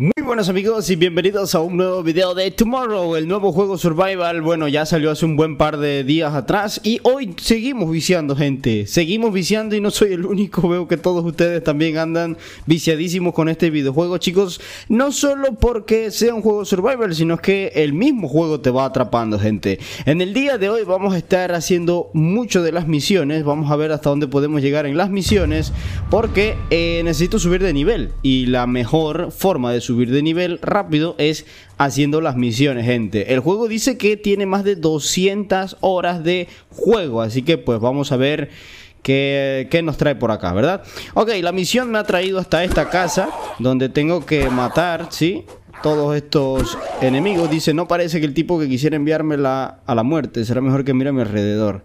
Muy buenos amigos y bienvenidos a un nuevo video de Tomorrow, el nuevo juego Survival. Bueno, ya salió hace un buen par de días atrás y hoy seguimos viciando, gente. Seguimos viciando y no soy el único. Veo que todos ustedes también andan viciadísimos con este videojuego, chicos. No solo porque sea un juego Survival, sino que el mismo juego te va atrapando, gente. En el día de hoy vamos a estar haciendo mucho de las misiones. Vamos a ver hasta dónde podemos llegar en las misiones porque eh, necesito subir de nivel y la mejor forma de subir de nivel rápido es haciendo las misiones, gente. El juego dice que tiene más de 200 horas de juego, así que pues vamos a ver qué, nos trae por acá, ¿verdad? Ok, la misión me ha traído hasta esta casa, donde tengo que matar, ¿sí? Todos estos enemigos. Dice, no parece que el tipo que quisiera enviarme a la muerte. Será mejor que mire a mi alrededor.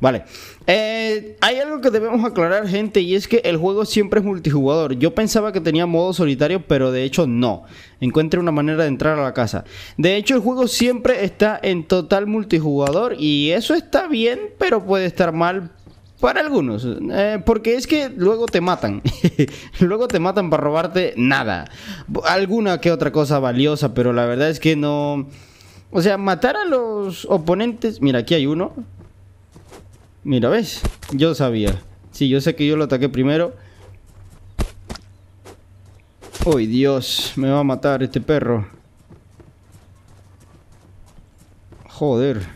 Vale. Eh, hay algo que debemos aclarar, gente, y es que el juego siempre es multijugador. Yo pensaba que tenía modo solitario, pero de hecho no. Encuentre una manera de entrar a la casa. De hecho, el juego siempre está en total multijugador y eso está bien, pero puede estar mal para algunos, eh, porque es que luego te matan. luego te matan para robarte nada. Alguna que otra cosa valiosa, pero la verdad es que no... O sea, matar a los oponentes... Mira, aquí hay uno. Mira, ¿ves? Yo sabía. Sí, yo sé que yo lo ataqué primero. ¡Uy, Dios! Me va a matar este perro. Joder.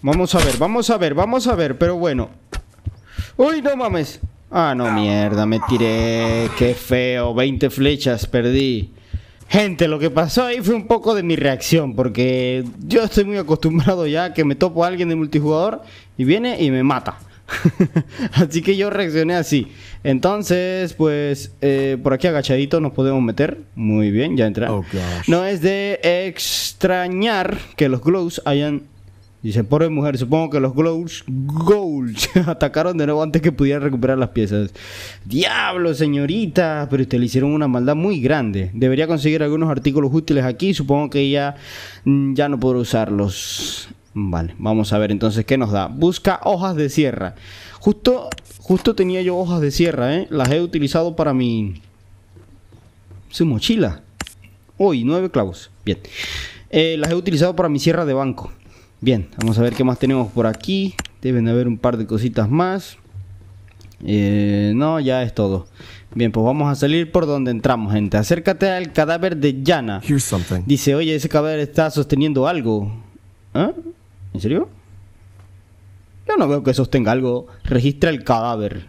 Vamos a ver, vamos a ver, vamos a ver, pero bueno. ¡Uy, no mames! Ah, no, mierda, me tiré. ¡Qué feo! 20 flechas, perdí. Gente, lo que pasó ahí fue un poco de mi reacción, porque yo estoy muy acostumbrado ya que me topo a alguien de multijugador y viene y me mata. así que yo reaccioné así. Entonces, pues, eh, por aquí agachadito nos podemos meter. Muy bien, ya entra. Oh, no es de extrañar que los glows hayan Dice, pobre mujer, supongo que los Glows Goals atacaron de nuevo antes que pudieran recuperar las piezas. Diablo, señorita, pero usted le hicieron una maldad muy grande. Debería conseguir algunos artículos útiles aquí, supongo que ya, mm, ya no podrá usarlos. Vale, vamos a ver entonces qué nos da. Busca hojas de sierra. Justo, justo tenía yo hojas de sierra, ¿eh? Las he utilizado para mi... Su mochila. Uy, nueve clavos. Bien. Eh, las he utilizado para mi sierra de banco. Bien, vamos a ver qué más tenemos por aquí. Deben haber un par de cositas más. Eh, no, ya es todo. Bien, pues vamos a salir por donde entramos, gente. Acércate al cadáver de Yana. Dice, oye, ese cadáver está sosteniendo algo. ¿Eh? ¿En serio? Yo no veo que sostenga algo. Registra el cadáver.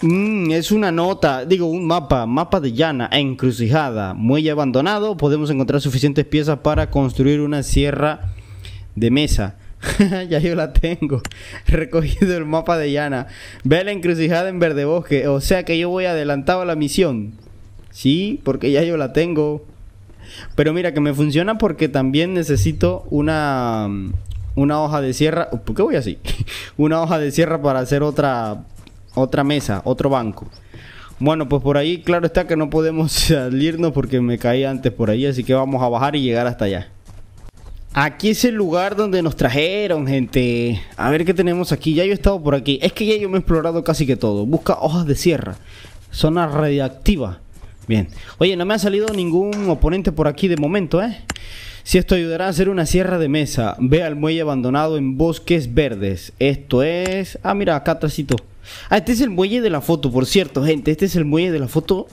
Mm, es una nota, digo, un mapa, mapa de llana, encrucijada, muelle abandonado. Podemos encontrar suficientes piezas para construir una sierra de mesa. ya yo la tengo. Recogido el mapa de Llana. Ve la encrucijada en verde bosque. O sea que yo voy adelantado a la misión. Sí, porque ya yo la tengo. Pero mira que me funciona porque también necesito una una hoja de sierra. ¿Por qué voy así? una hoja de sierra para hacer otra otra mesa, otro banco. Bueno, pues por ahí claro está que no podemos salirnos porque me caí antes por ahí, así que vamos a bajar y llegar hasta allá. Aquí es el lugar donde nos trajeron, gente. A ver qué tenemos aquí. Ya yo he estado por aquí. Es que ya yo me he explorado casi que todo. Busca hojas de sierra. Zona radiactiva. Bien. Oye, no me ha salido ningún oponente por aquí de momento, ¿eh? Si esto ayudará a hacer una sierra de mesa. Ve al muelle abandonado en bosques verdes. Esto es... Ah, mira, acá atrásito. Ah, este es el muelle de la foto, por cierto, gente. Este es el muelle de la foto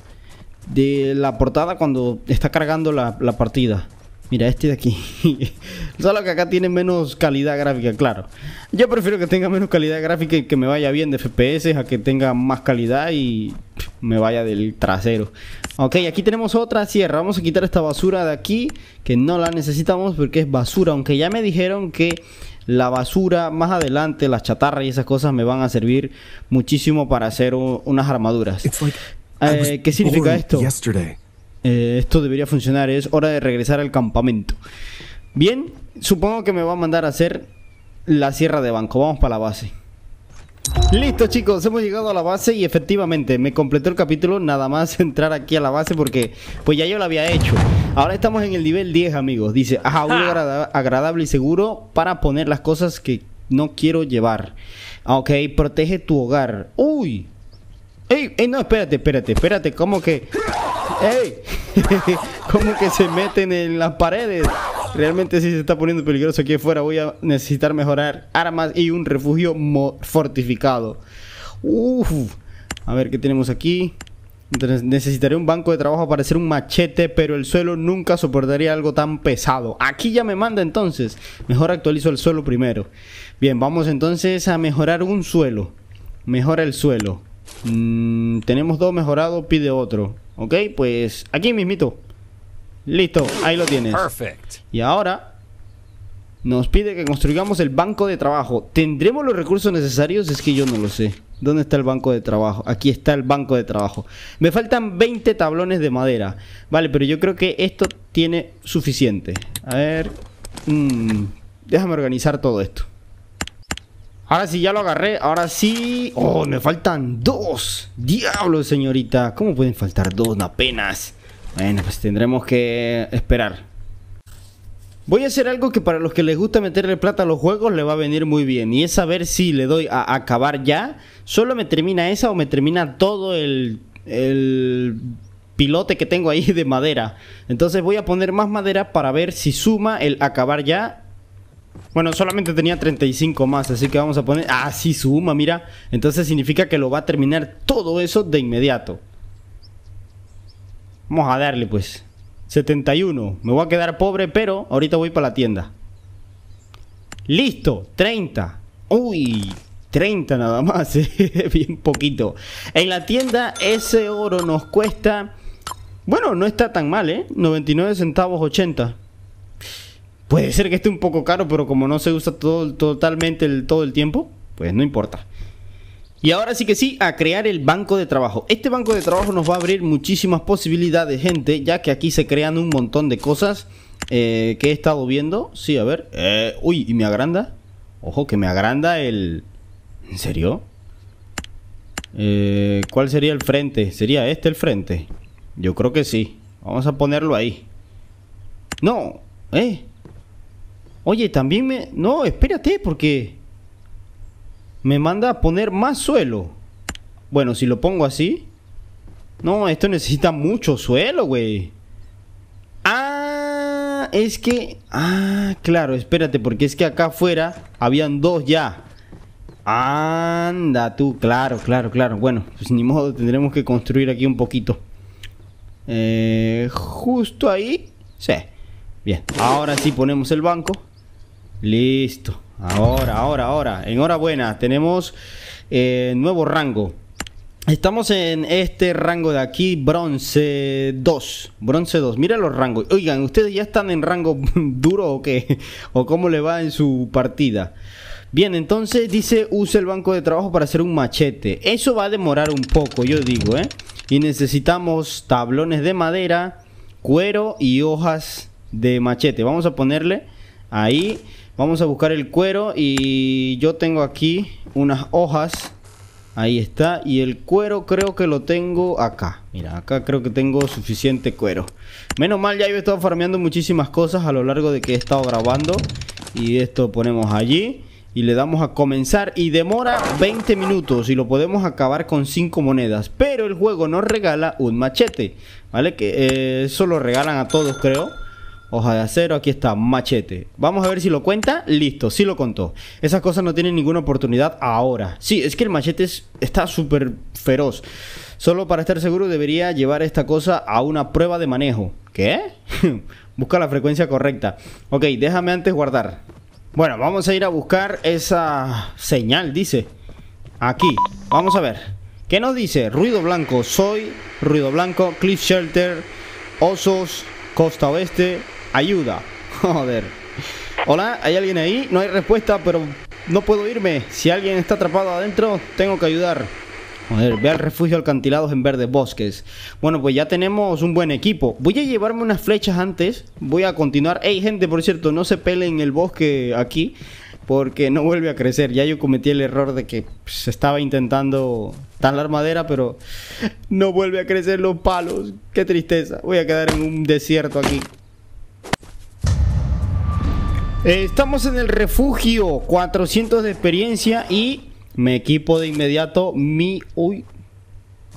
de la portada cuando está cargando la, la partida. Mira, este de aquí. Solo que acá tiene menos calidad gráfica, claro. Yo prefiero que tenga menos calidad gráfica y que me vaya bien de FPS a que tenga más calidad y me vaya del trasero. Ok, aquí tenemos otra sierra. Vamos a quitar esta basura de aquí, que no la necesitamos porque es basura. Aunque ya me dijeron que la basura más adelante, las chatarras y esas cosas me van a servir muchísimo para hacer unas armaduras. Eh, ¿Qué significa esto? Eh, esto debería funcionar, es hora de regresar al campamento. Bien, supongo que me va a mandar a hacer la sierra de banco. Vamos para la base. Listo chicos, hemos llegado a la base y efectivamente me completó el capítulo nada más entrar aquí a la base porque pues ya yo lo había hecho. Ahora estamos en el nivel 10 amigos. Dice, ajá, un lugar agradable y seguro para poner las cosas que no quiero llevar. Ok, protege tu hogar. Uy, ¡Ey! ¡Ey! No, espérate, espérate, espérate. ¿Cómo que...? ¡Ey! ¿Cómo que se meten en las paredes? Realmente sí se está poniendo peligroso aquí afuera. Voy a necesitar mejorar armas y un refugio fortificado. Uf. A ver, ¿qué tenemos aquí? Necesitaré un banco de trabajo para hacer un machete, pero el suelo nunca soportaría algo tan pesado. Aquí ya me manda entonces. Mejor actualizo el suelo primero. Bien, vamos entonces a mejorar un suelo. Mejora el suelo. Mm, tenemos dos mejorados, pide otro. Ok, pues aquí mismito. Listo, ahí lo tienes. Y ahora nos pide que construyamos el banco de trabajo. ¿Tendremos los recursos necesarios? Es que yo no lo sé. ¿Dónde está el banco de trabajo? Aquí está el banco de trabajo. Me faltan 20 tablones de madera. Vale, pero yo creo que esto tiene suficiente. A ver... Mm, déjame organizar todo esto. Ahora sí, ya lo agarré. Ahora sí... ¡Oh, me faltan dos! ¡Diablo, señorita! ¿Cómo pueden faltar dos apenas? Bueno, pues tendremos que esperar. Voy a hacer algo que para los que les gusta meterle plata a los juegos le va a venir muy bien. Y es saber si le doy a acabar ya. Solo me termina esa o me termina todo el, el pilote que tengo ahí de madera. Entonces voy a poner más madera para ver si suma el acabar ya. Bueno, solamente tenía 35 más, así que vamos a poner... Ah, sí suma, mira. Entonces significa que lo va a terminar todo eso de inmediato. Vamos a darle pues. 71. Me voy a quedar pobre, pero ahorita voy para la tienda. Listo, 30. Uy, 30 nada más, eh, bien poquito. En la tienda ese oro nos cuesta... Bueno, no está tan mal, ¿eh? 99 centavos 80. Puede ser que esté un poco caro, pero como no se usa todo, totalmente el, todo el tiempo, pues no importa. Y ahora sí que sí, a crear el banco de trabajo. Este banco de trabajo nos va a abrir muchísimas posibilidades, gente, ya que aquí se crean un montón de cosas eh, que he estado viendo. Sí, a ver. Eh, uy, ¿y me agranda? Ojo, que me agranda el... ¿En serio? Eh, ¿Cuál sería el frente? ¿Sería este el frente? Yo creo que sí. Vamos a ponerlo ahí. No, ¿eh? Oye, también me... No, espérate, porque me manda a poner más suelo. Bueno, si lo pongo así. No, esto necesita mucho suelo, güey. Ah, es que... Ah, claro, espérate, porque es que acá afuera habían dos ya. Anda tú, claro, claro, claro. Bueno, pues ni modo, tendremos que construir aquí un poquito. Eh, justo ahí. Sí. Bien, ahora sí ponemos el banco. Listo. Ahora, ahora, ahora. Enhorabuena. Tenemos eh, nuevo rango. Estamos en este rango de aquí, bronce 2. Bronce 2. Mira los rangos. Oigan, ¿ustedes ya están en rango duro o qué? ¿O cómo le va en su partida? Bien, entonces dice use el banco de trabajo para hacer un machete. Eso va a demorar un poco, yo digo, ¿eh? Y necesitamos tablones de madera, cuero y hojas de machete. Vamos a ponerle ahí Vamos a buscar el cuero y yo tengo aquí unas hojas. Ahí está. Y el cuero creo que lo tengo acá. Mira, acá creo que tengo suficiente cuero. Menos mal, ya yo he estado farmeando muchísimas cosas a lo largo de que he estado grabando. Y esto ponemos allí. Y le damos a comenzar y demora 20 minutos y lo podemos acabar con 5 monedas. Pero el juego nos regala un machete, ¿vale? Que eh, eso lo regalan a todos creo. Hoja de acero, aquí está, machete. Vamos a ver si lo cuenta. Listo, sí lo contó. Esas cosas no tienen ninguna oportunidad ahora. Sí, es que el machete está súper feroz. Solo para estar seguro debería llevar esta cosa a una prueba de manejo. ¿Qué? Busca la frecuencia correcta. Ok, déjame antes guardar. Bueno, vamos a ir a buscar esa señal, dice. Aquí, vamos a ver. ¿Qué nos dice? Ruido blanco, soy ruido blanco, cliff shelter, osos, costa oeste, Ayuda. Joder. Hola, ¿hay alguien ahí? No hay respuesta, pero no puedo irme. Si alguien está atrapado adentro, tengo que ayudar. Joder, ve al refugio alcantilados en verdes bosques. Bueno, pues ya tenemos un buen equipo. Voy a llevarme unas flechas antes. Voy a continuar. Hey, gente, por cierto, no se peleen el bosque aquí. Porque no vuelve a crecer. Ya yo cometí el error de que se pues, estaba intentando talar madera, pero no vuelve a crecer los palos. Qué tristeza. Voy a quedar en un desierto aquí. Eh, estamos en el refugio, 400 de experiencia y me equipo de inmediato mi... Uy,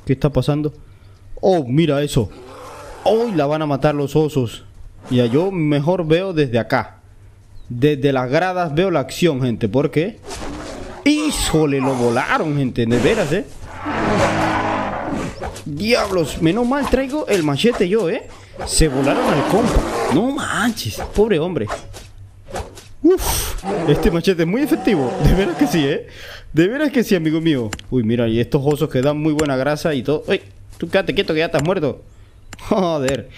¿Qué está pasando? Oh, mira eso. Hoy la van a matar los osos. Ya yo mejor veo desde acá. Desde las gradas veo la acción, gente. ¿Por qué? ¡Híjole! Lo volaron, gente. De veras, ¿eh? Diablos, menos mal traigo el machete yo, ¿eh? Se volaron al compa. No manches, pobre hombre. Uf, este machete es muy efectivo. De veras que sí, ¿eh? De veras que sí, amigo mío. Uy, mira, y estos osos que dan muy buena grasa y todo. ¡Uy! Tú quédate quieto que ya estás muerto. Joder.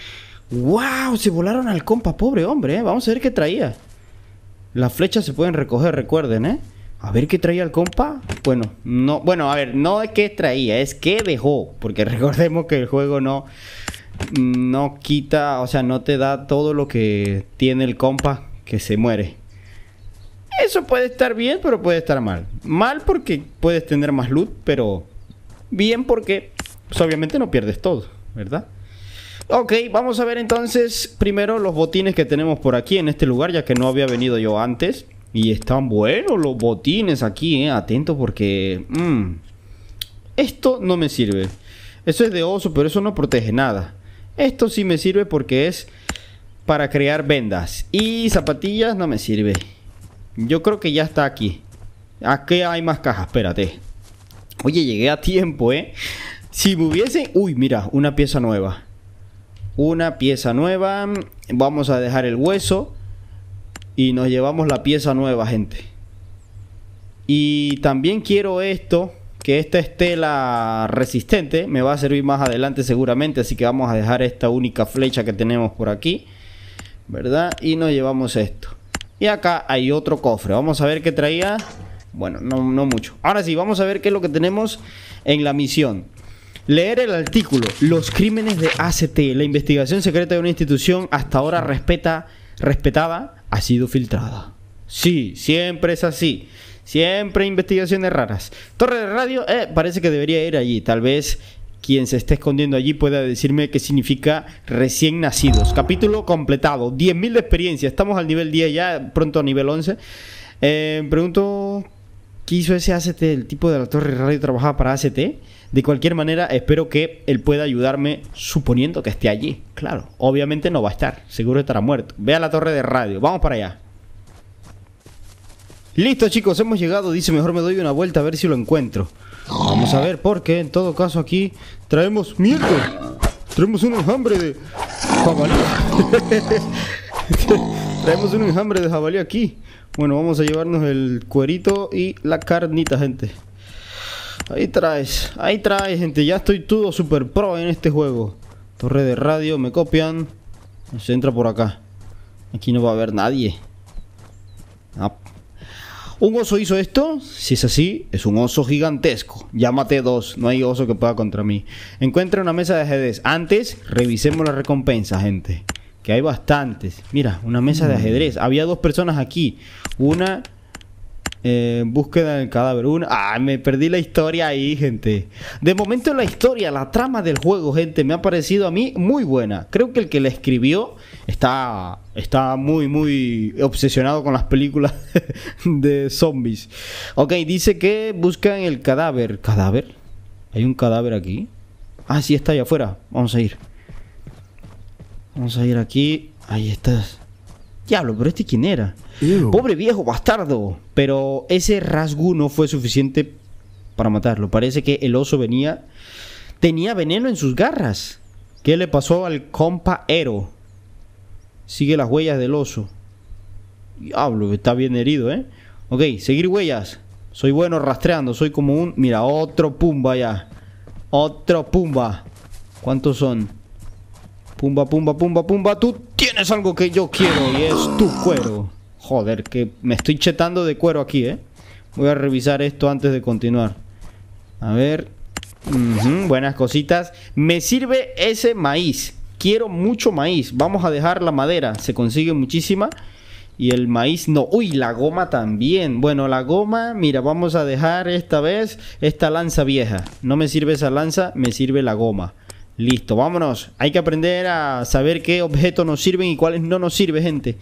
¡Wow! Se volaron al compa, pobre hombre, ¿eh? Vamos a ver qué traía. Las flechas se pueden recoger, recuerden, ¿eh? A ver qué traía el compa. Bueno, no, bueno, a ver, no es qué traía, es qué dejó. Porque recordemos que el juego no, no quita, o sea, no te da todo lo que tiene el compa que se muere. Eso puede estar bien, pero puede estar mal. Mal porque puedes tener más loot, pero bien porque pues, obviamente no pierdes todo, ¿verdad? Ok, vamos a ver entonces primero los botines que tenemos por aquí en este lugar, ya que no había venido yo antes. Y están buenos los botines aquí, eh. Atento porque... Mm, esto no me sirve. Eso es de oso, pero eso no protege nada. Esto sí me sirve porque es para crear vendas. Y zapatillas no me sirve. Yo creo que ya está aquí. Aquí hay más cajas, espérate. Oye, llegué a tiempo, ¿eh? Si me hubiese... Uy, mira, una pieza nueva. Una pieza nueva. Vamos a dejar el hueso. Y nos llevamos la pieza nueva, gente. Y también quiero esto, que esta estela resistente me va a servir más adelante seguramente. Así que vamos a dejar esta única flecha que tenemos por aquí. ¿Verdad? Y nos llevamos esto. Y acá hay otro cofre. Vamos a ver qué traía. Bueno, no, no mucho. Ahora sí, vamos a ver qué es lo que tenemos en la misión. Leer el artículo. Los crímenes de ACT. La investigación secreta de una institución hasta ahora respeta, respetada ha sido filtrada. Sí, siempre es así. Siempre investigaciones raras. Torre de radio, eh, parece que debería ir allí. Tal vez quien se esté escondiendo allí pueda decirme qué significa recién nacidos. Capítulo completado. 10.000 de experiencia. Estamos al nivel 10 ya, pronto a nivel 11. Eh, pregunto, ¿qué hizo ese ACT? ¿El tipo de la torre radio trabajaba para ACT? De cualquier manera, espero que él pueda ayudarme suponiendo que esté allí. Claro, obviamente no va a estar, seguro estará muerto. Ve a la torre de radio, vamos para allá. Listo chicos, hemos llegado, dice mejor me doy una vuelta a ver si lo encuentro. Vamos a ver, porque en todo caso aquí traemos mierda. Traemos un enjambre de jabalí. traemos un enjambre de jabalí aquí. Bueno, vamos a llevarnos el cuerito y la carnita, gente. Ahí traes, ahí traes, gente. Ya estoy todo super pro en este juego. Torre de radio, me copian. Se entra por acá. Aquí no va a haber nadie. Ah. ¿Un oso hizo esto? Si es así, es un oso gigantesco. Maté dos, no hay oso que pueda contra mí. Encuentra una mesa de ajedrez. Antes, revisemos la recompensa, gente. Que hay bastantes. Mira, una mesa de ajedrez. Había dos personas aquí. Una eh, búsqueda del cadáver. Ah, me perdí la historia ahí, gente. De momento la historia, la trama del juego, gente, me ha parecido a mí muy buena. Creo que el que la escribió está, está muy, muy obsesionado con las películas de zombies. Ok, dice que buscan el cadáver. ¿Cadáver? ¿Hay un cadáver aquí? Ah, sí, está allá afuera. Vamos a ir. Vamos a ir aquí. Ahí estás. Diablo, pero este quién era? Pobre viejo bastardo. Pero ese rasgo no fue suficiente para matarlo. Parece que el oso venía. Tenía veneno en sus garras. ¿Qué le pasó al compa Ero? Sigue las huellas del oso. Diablo, está bien herido, ¿eh? Ok, seguir huellas. Soy bueno rastreando. Soy como un. Mira, otro pumba ya. Otro pumba. ¿Cuántos son? Pumba, pumba, pumba, pumba. Tú tienes algo que yo quiero y es tu cuero. Joder, que me estoy chetando de cuero aquí, ¿eh? Voy a revisar esto antes de continuar. A ver. buenas cositas. Me sirve ese maíz. Quiero mucho maíz. Vamos a dejar la madera. Se consigue muchísima. Y el maíz no. Uy, la goma también. Bueno, la goma, mira, vamos a dejar esta vez esta lanza vieja. No me sirve esa lanza, me sirve la goma. Listo, vámonos. Hay que aprender a saber qué objetos nos sirven y cuáles no nos sirven, gente.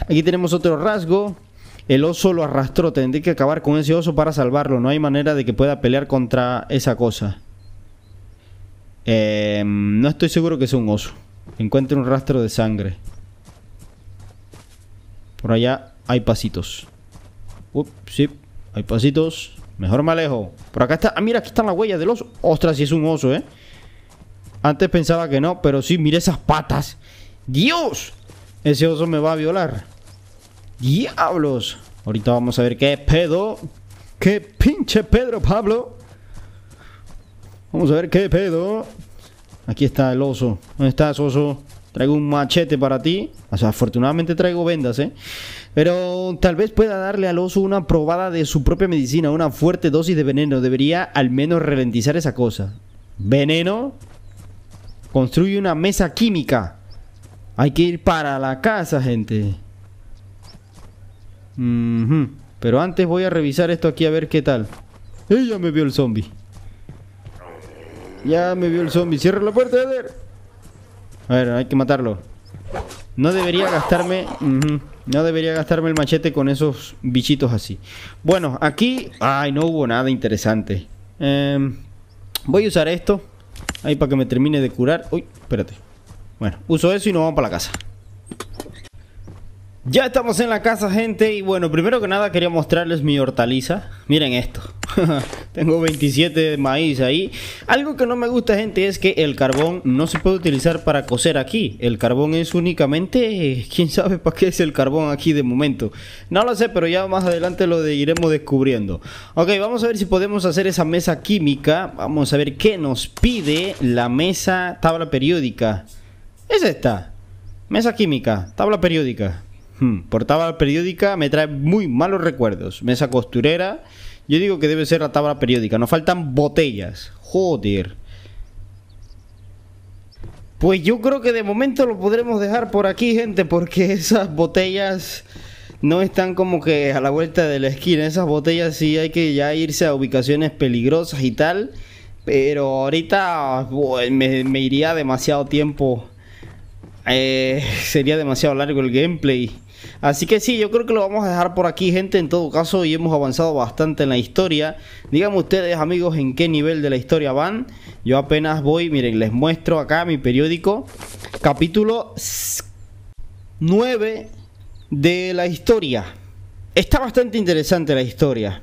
Aquí tenemos otro rasgo. El oso lo arrastró. Tendré que acabar con ese oso para salvarlo. No hay manera de que pueda pelear contra esa cosa. Em, no estoy seguro que sea un oso. Encuentre un rastro de sangre. Por allá hay pasitos. Up, sí, hay pasitos. Mejor me alejo. Por acá está. Ah, mira, aquí están las huellas del oso. Ostras, si es un oso, ¿eh? Antes pensaba que no, pero sí, mira esas patas. ¡Dios! Ese oso me va a violar. ¡Diablos! Ahorita vamos a ver qué pedo. ¡Qué pinche Pedro Pablo! Vamos a ver qué pedo. Aquí está el oso. ¿Dónde estás, oso? Traigo un machete para ti. O sea, afortunadamente traigo vendas, ¿eh? Pero tal vez pueda darle al oso una probada de su propia medicina, una fuerte dosis de veneno. Debería al menos ralentizar esa cosa. ¿Veneno? Construye una mesa química. Hay que ir para la casa, gente. Pero antes voy a revisar esto aquí a ver qué tal. ¡Ella me vio el zombie! Ya me vio el zombie. Cierra la puerta, Eder. A ver, hay que matarlo. No debería gastarme... No debería gastarme el machete con esos bichitos así. Bueno, aquí... Ay, no hubo nada interesante. Em, voy a usar esto. Ahí para que me termine de curar. Uy, espérate. Bueno, uso eso y nos vamos para la casa. Ya estamos en la casa, gente. Y bueno, primero que nada quería mostrarles mi hortaliza. Miren esto. Tengo 27 de maíz ahí. Algo que no me gusta, gente, es que el carbón no se puede utilizar para cocer aquí. El carbón es únicamente... ¿Quién sabe para qué es el carbón aquí de momento? No lo sé, pero ya más adelante lo iremos descubriendo. Ok, vamos a ver si podemos hacer esa mesa química. Vamos a ver qué nos pide la mesa tabla periódica. Es esta. Mesa química, tabla periódica. Hmm, por tabla periódica me trae muy malos recuerdos. Mesa costurera. Yo digo que debe ser la tabla periódica. Nos faltan botellas. Joder. Pues yo creo que de momento lo podremos dejar por aquí, gente, porque esas botellas no están como que a la vuelta de la esquina. Esas botellas sí hay que ya irse a ubicaciones peligrosas y tal. Pero ahorita me, me iría demasiado tiempo. Eh, sería demasiado largo el gameplay. Así que sí, yo creo que lo vamos a dejar por aquí, gente. En todo caso, y hemos avanzado bastante en la historia. Díganme ustedes, amigos, en qué nivel de la historia van. Yo apenas voy, miren, les muestro acá mi periódico. Capítulo 9 de la historia. Está bastante interesante la historia.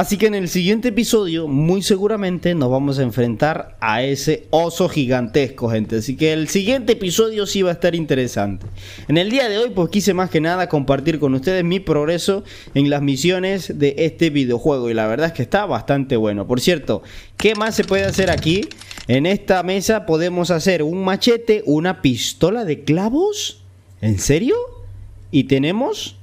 Así que en el siguiente episodio, muy seguramente nos vamos a enfrentar a ese oso gigantesco, gente. Así que el siguiente episodio sí va a estar interesante. En el día de hoy, pues quise más que nada compartir con ustedes mi progreso en las misiones de este videojuego. Y la verdad es que está bastante bueno. Por cierto, ¿qué más se puede hacer aquí? En esta mesa podemos hacer un machete, una pistola de clavos. ¿En serio? Y tenemos...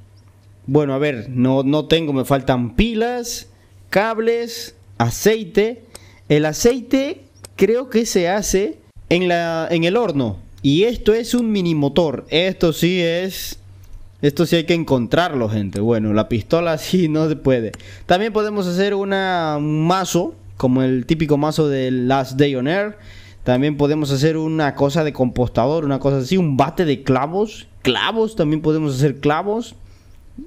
Bueno, a ver, no, no tengo, me faltan pilas cables, aceite. El aceite creo que se hace en, la, en el horno. Y esto es un mini motor. Esto sí es... Esto sí hay que encontrarlo, gente. Bueno, la pistola sí no se puede. También podemos hacer una, un mazo, como el típico mazo de Last Day on Air. También podemos hacer una cosa de compostador, una cosa así, un bate de clavos. Clavos, también podemos hacer clavos.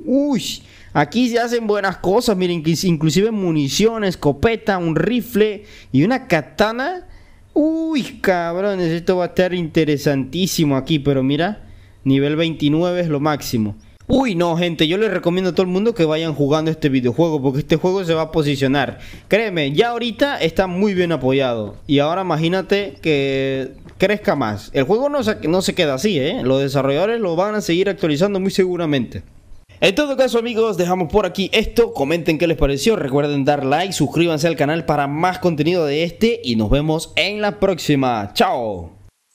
Uy, aquí se hacen buenas cosas, miren, inclusive municiones, escopeta, un rifle y una katana. Uy, cabrones, esto va a estar interesantísimo aquí, pero mira, nivel 29 es lo máximo. Uy, no, gente, yo les recomiendo a todo el mundo que vayan jugando este videojuego porque este juego se va a posicionar. Créeme, ya ahorita está muy bien apoyado y ahora imagínate que crezca más. El juego no se, no se queda así, ¿eh? Los desarrolladores lo van a seguir actualizando muy seguramente. En todo caso amigos, dejamos por aquí esto, comenten qué les pareció, recuerden dar like, suscríbanse al canal para más contenido de este y nos vemos en la próxima. ¡Chao!